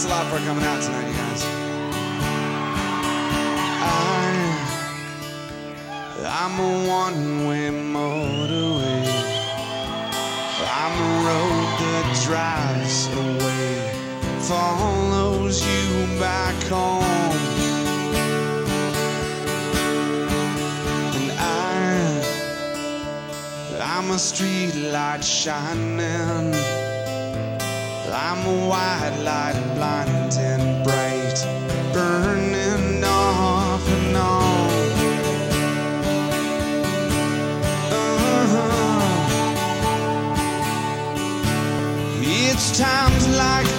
Thanks a lot for coming out tonight, you guys. I, I'm a one-way motorway. I'm a road that drives away, follows you back home. And I, I'm a streetlight shining. I'm a white light, blinding and bright, burning off and on. Uh-huh. It's times like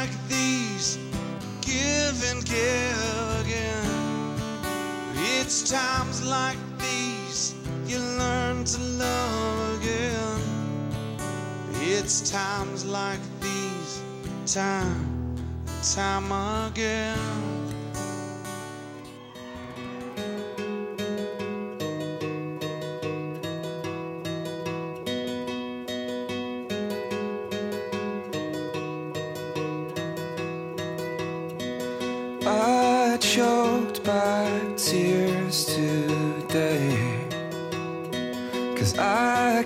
like these give and give again. It's times like these you learn to love again. It's times like these, time time again.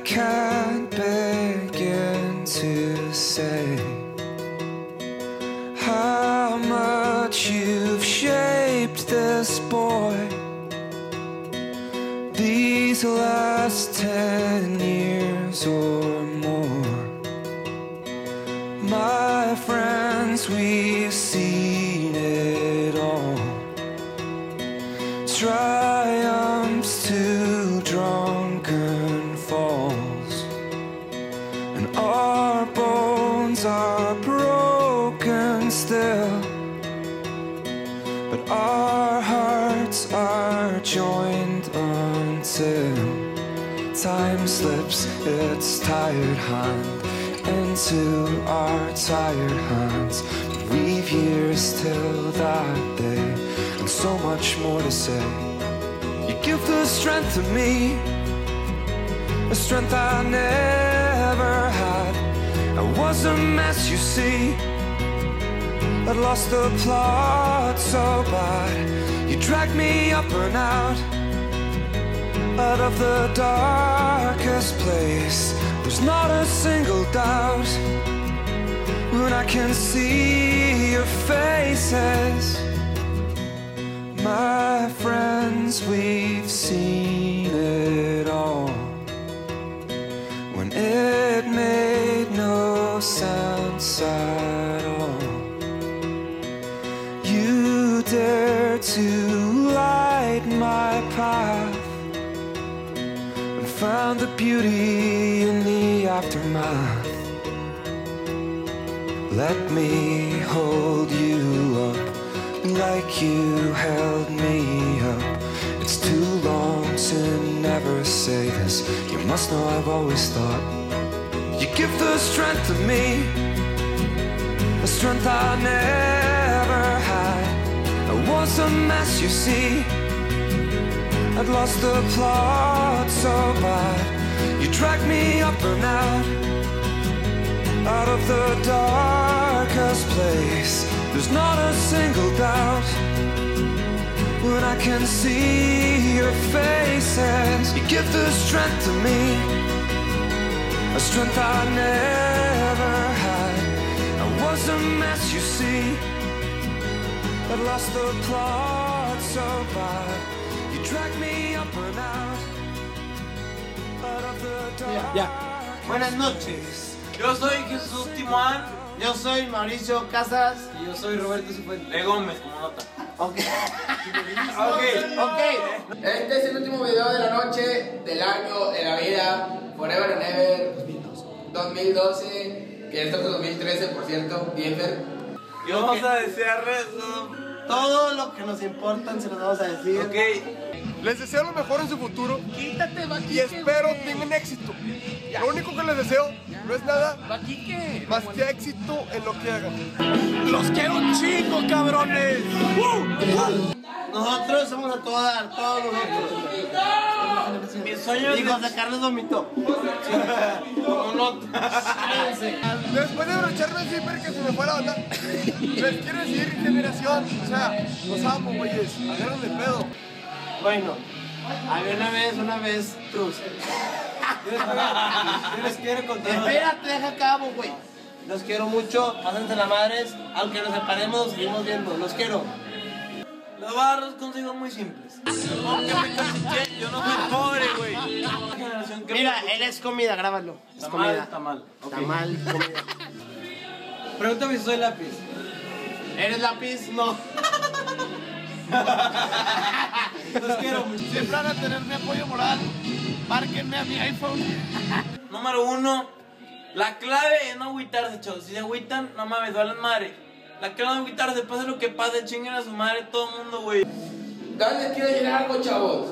Can't begin to say how much you've shaped this boy. These last ten years or more. My friends, we've seen tired hand into our tired hands. We've years till that day, and so much more to say. You give the strength to me, a strength I never had. I was a mess, you see. I'd lost the plot so bad. You dragged me up and out, out of the darkest place. There's not a single doubt when I can see your faces. My friends, we've seen it all. When it made no sense at all. You dare to light my path and found the beauty in the. Let me hold you up like you held me up. It's too long to never say this. You must know I've always thought you give the strength to me, a strength I never had. I was a mess, you see. I'd lost the plot so bad. You dragged me up and out out of the darkest place. There's not a single doubt when I can see your face and you give the strength to me, a strength I never had. I was a mess, you see. I lost the plot so bad. You dragged me up and out, out of the dark. Ya. Buenas noches. Yo soy Jesús Timoán Yo soy Mauricio Casas. y yo soy Roberto Cifuentes. De Gómez, como nota. Ok. Ok. ok. Este es el último video de la noche, del año, de la vida. Forever and Ever. 2012. Que esto es 2013, por cierto. Bien, Fer. Y vamos a desearles. Todo lo que nos importan se los vamos a decir. Ok. Les deseo lo mejor en su futuro y espero tengan éxito. Lo único que les deseo no es nada más que éxito en lo que hagan. ¡Los quiero un chingo, cabrones! Nosotros somos a todas, todos nosotros. Mi sueño Y es... José Carlos vomitó. Como nota. Después de abrocharme el zipper que se me fue la onda, les quiero decir generación, o sea, los amo, güeyes, agárrenme el pedo. Bueno, había una vez, una vez, Cruz. Yo les quiero contar... Espérate, deja acabo, güey. Los quiero mucho, pásense la madres. Aunque nos separemos, seguimos viendo. Los quiero. Los barros consigo muy simples. Aunque me castiché, yo no soy pobre, güey. Mira, él es comida, grábalo. Es Está mal, comida. está mal. Ok. Está mal, comida. Pregúntame si soy lápiz. ¿Eres lápiz? No. Los quiero mucho. Siempre van a tener mi apoyo moral. Márquenme a mi iPhone. Número uno, la clave es no agüitarse, chavos. Si se agüitan, no mames, valen madre. La clave es no agüitarse, pase lo que pase, chinguen a su madre todo el mundo, güey. Dale, quiero decir algo, chavos.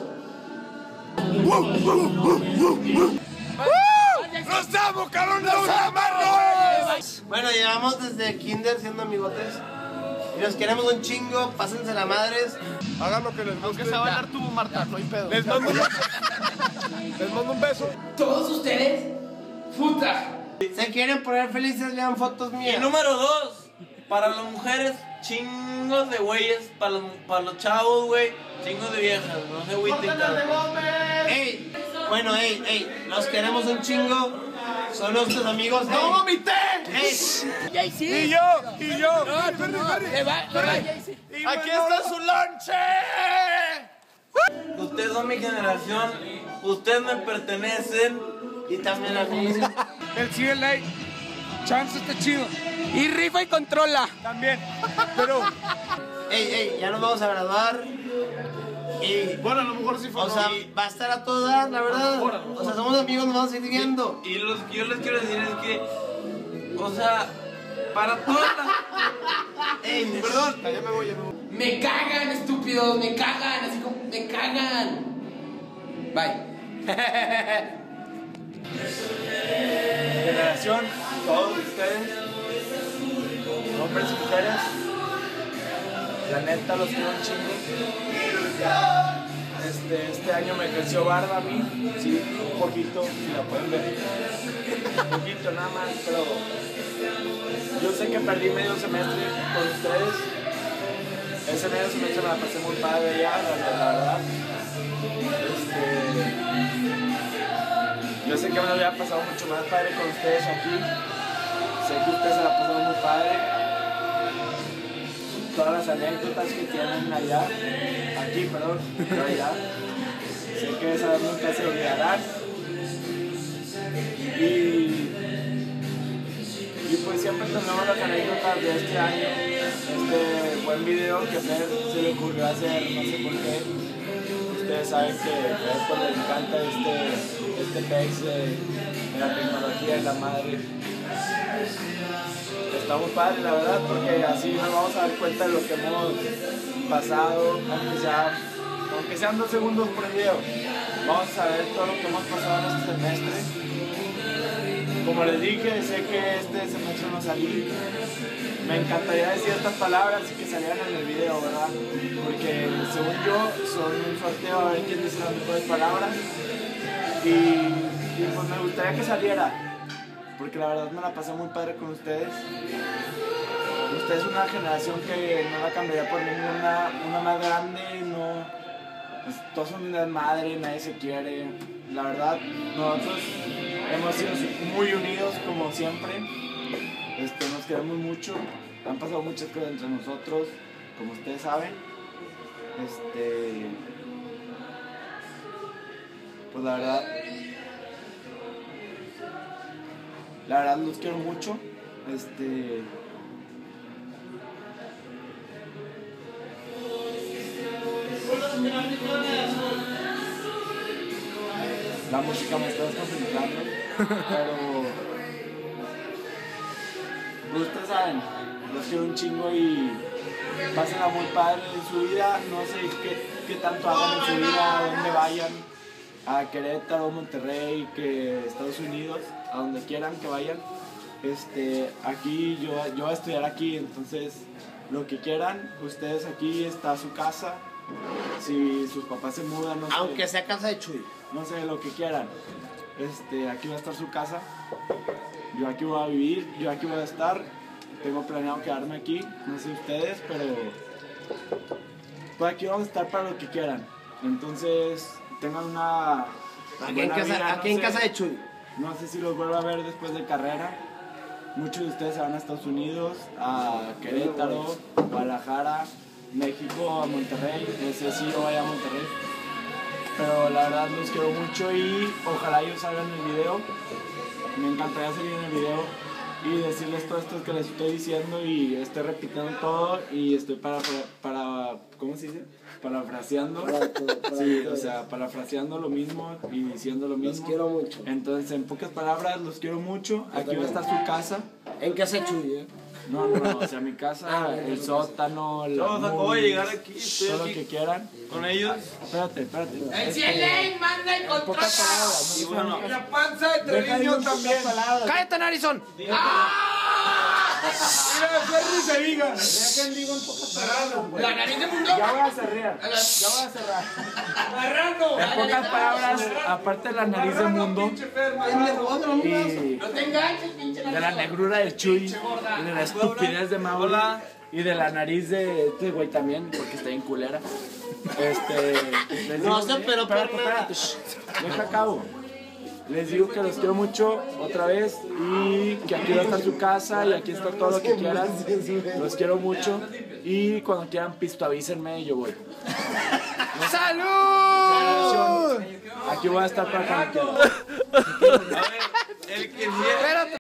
¡Los amo, cabrón! ¡Los amarros! Bueno, llevamos desde kinder siendo amigotes. Y nos queremos un chingo, pásense la madres. Hagan lo que les guste. Aunque se va a bailar tú, Marta, no hay pedo. Les mando, les mando un beso. Todos ustedes, puta. Se quieren poner felices, vean fotos Y mías. número dos, para las mujeres, chingos de güeyes. Para los, para los chavos, güey, chingos de viejas. No se cabrón. Ey, bueno, ey, ey, los queremos un chingo. Son nuestros amigos. ¡No ey. vomité! Ey, Y yo, y yo. Aquí está su lonche. Ustedes son mi generación, ustedes me pertenecen. Y también a mí. El CLA. Chance está chido. Y rifa y controla. También. Pero, Ey, ey, ya nos vamos a graduar. Y, bueno, a lo mejor sí fue. o sea, va a estar a todas, la verdad. O sea, somos amigos, nos vamos a seguir viendo. Y lo que yo les quiero decir es que, o sea, para todas las. Ey, Perdón, ya me voy, ya me voy. Me cagan, estúpidos, me cagan, así como, me cagan. Bye. generación, todos ustedes, hombres y mujeres, la neta los quiero un chingo. Este, año me creció barba a mí, sí, un poquito, si la pueden ver. Un poquito nada más, pero yo sé que perdí medio semestre con ustedes. Ese medio semestre me la pasé muy padre ya, la, la verdad. Este, yo sé que me lo había pasado mucho más padre con ustedes aquí. Sé que ustedes se la pasaron muy padre todas las anécdotas que tienen allá, aquí, perdón, allá. sé que esas nunca se olvidarán. Y, y pues siempre tenemos las anécdotas de este año, este buen video que Fer se le ocurrió hacer, no sé por qué. Ustedes saben que Fer pues, le encanta este, este pez de, de la tecnología y la madre. Está muy padre, la verdad, porque así nos vamos a dar cuenta de lo que hemos pasado, aunque, sea, aunque sean dos segundos por video. Vamos a saber todo lo que hemos pasado en este semestre. Como les dije, sé que este semestre no salí. Me encantaría decir estas palabras y que salieran en el video, ¿verdad? Porque según yo, son un sorteo a ver quién dice las mejores palabras. Y, y pues me gustaría que saliera porque la verdad me la pasé muy padre con ustedes. Ustedes es una generación que no la cambiaría por ninguna, una más grande, no, pues, todos son una madre, nadie se quiere. La verdad, nosotros hemos sido muy unidos como siempre, este, nos queremos mucho, han pasado muchas cosas entre nosotros, como ustedes saben. Este, pues la verdad, La verdad los quiero mucho. Este. La música me está desconcentrando. pero. Ustedes saben, los quiero un chingo y pásenla muy padre en su vida. No sé qué, qué tanto hagan en su vida, a dónde vayan a Querétaro, Monterrey, que Estados Unidos, a donde quieran que vayan. Este, aquí yo, yo voy a estudiar aquí, entonces lo que quieran, ustedes aquí está su casa. Si sus papás se mudan, no sé, Aunque sea casa de Chuy. no sé lo que quieran. Este, aquí va a estar su casa. Yo aquí voy a vivir, yo aquí voy a estar. Tengo planeado quedarme aquí, no sé ustedes, pero pues aquí vamos a estar para lo que quieran. Entonces, tengan una Aquí en buena casa, vida, no aquí en sé. casa de Chuy. No sé si los vuelvo a ver después de carrera. Muchos de ustedes se van a Estados Unidos, a Querétaro, Guadalajara, México, a Monterrey. No sé si yo vaya a Monterrey. Pero la verdad los quiero mucho y ojalá ellos salgan el video. Me encantaría salir en el video y decirles todo esto que les estoy diciendo y estoy repitiendo todo y estoy para, para ¿cómo se dice? Parafraseando. Sí, o sea, parafraseando lo mismo y diciendo lo mismo. Los quiero mucho. Entonces, en pocas palabras, los quiero mucho. Aquí va a estar su casa. En casa de Chuy, ¿eh? No, no, no, o sea, mi casa, Ah, el sótano, la Chavos, acabo de llegar aquí, estoy todo aquí. lo que quieran. Con ellos. Espérate, espérate. ¡Enciende, manda y En pocas palabras, Y no bueno, La panza de Treviño también. ¡Cállate, narizón! Ferry se diga. La nariz de mundo. Ya voy a cerrar. Ya voy a cerrar. Marrano. En pocas palabras, aparte de la nariz del mundo y No te enganches, pinche de la negrura de Chuy y de la estupidez de Mauro y de la nariz de este güey también, porque está en culera. Este. No se pero. Deja acabo. Les digo que los quiero mucho otra vez y que aquí va a estar su casa y aquí está todo lo que quieran. Los quiero mucho y cuando quieran pisto avísenme y yo voy. ¡Salud! Aquí voy a estar para cuando quieran.